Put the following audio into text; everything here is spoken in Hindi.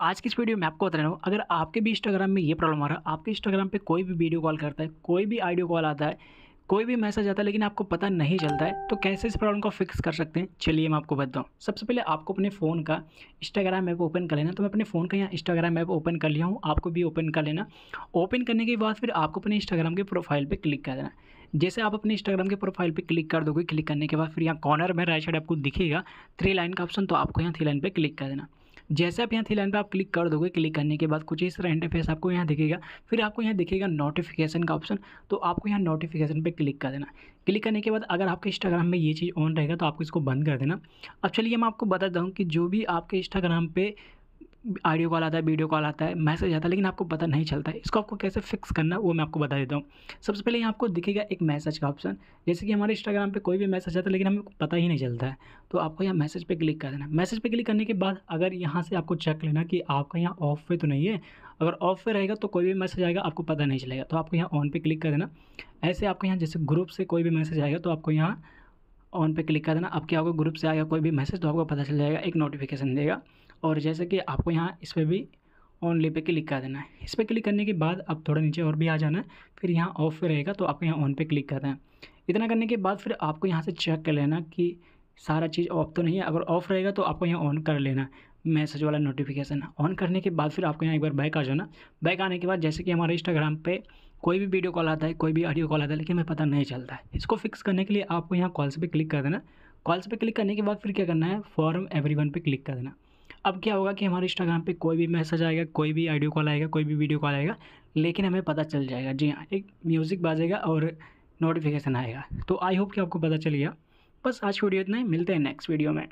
आज की इस वीडियो में आपको बता रहा हूँ, अगर आपके भी इंस्टाग्राम में ये प्रॉब्लम आ रहा है, आपके इंस्टाग्राम पे कोई भी वीडियो कॉल करता है, कोई भी ऑडियो कॉल आता है, कोई भी मैसेज आता है, लेकिन आपको पता नहीं चलता है तो कैसे इस प्रॉब्लम को फिक्स कर सकते हैं? चलिए मैं आपको बताऊँ सबसे पहले आपको अपने फ़ोन का इंस्टाग्राम ऐप ओपन कर लेना। तो मैं अपने फ़ोन का यहाँ इंस्टाग्राम ऐप ओपन कर लिया हूँ, आपको भी ओपन कर लेना। ओपन करने के बाद फिर आपको अपने इंस्टाग्राम के प्रोफ़ाइल पर क्लिक कर देना। जैसे आप अपने इंस्टाग्राम के प्रोफ़ाइल पे क्लिक कर दोगे क्लिक करने के बाद फिर यहाँ कॉर्नर में राइट साइड आपको दिखेगा थ्री लाइन का ऑप्शन तो आपको यहाँ थ्री लाइन पे क्लिक कर देना। जैसे आप यहाँ थ्री लाइन पर आप क्लिक कर दोगे, क्लिक करने के बाद कुछ इस तरह इंटरफेस आपको यहाँ दिखेगा। फिर आपको यहाँ दिखेगा नोटिफिकेशन का ऑप्शन तो आपको यहाँ नोटिफिकेशन पर क्लिक कर देना। क्लिक करने के बाद अगर आपके इंस्टाग्राम में ये चीज़ ऑन रहेगा तो आपको इसको बंद कर देना। अब चलिए मैं आपको बता दूँ कि जो भी आपके इंस्टाग्राम पे ऑडियो कॉल आता है वीडियो कॉल आता है मैसेज आता है, लेकिन आपको पता नहीं चलता है। इसको आपको कैसे फिक्स करना है, वो मैं आपको बता देता हूँ। सबसे पहले यहाँ आपको दिखेगा एक मैसेज का ऑप्शन जैसे कि हमारे इंस्टाग्राम पे कोई भी मैसेज आता है, लेकिन हमें पता ही नहीं चलता है। तो आपको यहाँ मैसेज पर क्लिक कर देना मैसेज पर क्लिक करने के बाद अगर यहाँ से आपको चेक लेना कि आपका यहाँ ऑफ़ पे तो नहीं है, अगर ऑफ़ पे रहेगा तो कोई भी मैसेज आएगा, आपको पता नहीं चलेगा। तो आपको यहाँ ऑन पे क्लिक कर देना। ऐसे आपको यहाँ जैसे ग्रुप से कोई भी मैसेज आएगा तो आपको यहाँ ऑन पे क्लिक कर देना। अब क्या होगा ग्रुप से आएगा कोई भी मैसेज तो आपको पता चल जाएगा, एक नोटिफिकेशन देगा। और जैसे कि आपको यहाँ इस पर भी ऑनली पे क्लिक कर देना है। इस पर क्लिक करने के बाद अब थोड़ा नीचे और भी आ जाना है, फिर यहाँ ऑफ़ पे रहेगा तो आपको यहाँ ऑन पे क्लिक करना है। इतना करने के बाद फिर आपको यहाँ से चेक कर लेना कि सारा चीज़ ऑफ़ तो नहीं है, अगर ऑफ़ रहेगा तो आपको यहाँ ऑन कर लेना मैसेज वाला नोटिफिकेशन ऑन करने के बाद फिर आपको यहाँ एक बार बैक आ जाना। बैक आने के बाद जैसे कि हमारे इंस्टाग्राम पे कोई भी वीडियो कॉल आता है, कोई भी ऑडियो कॉल आता है, लेकिन हमें पता नहीं चलता है। इसको फिक्स करने के लिए आपको यहाँ कॉल्स पे क्लिक कर देना। कॉल्स पे क्लिक करने के बाद फिर क्या करना है? फॉर्म एवरीवन पे क्लिक कर देना। अब क्या होगा कि हमारे इंस्टाग्राम पे कोई भी मैसेज आएगा, कोई भी ऑडियो कॉल आएगा, कोई भी वीडियो कॉल आएगा, लेकिन हमें पता चल जाएगा। जी हाँ एक म्यूज़िक बाजेगा और नोटिफिकेशन आएगा। तो आई होप कि आपको पता चल गया। बस आज वीडियो इतना ही, मिलते हैं नेक्स्ट वीडियो में।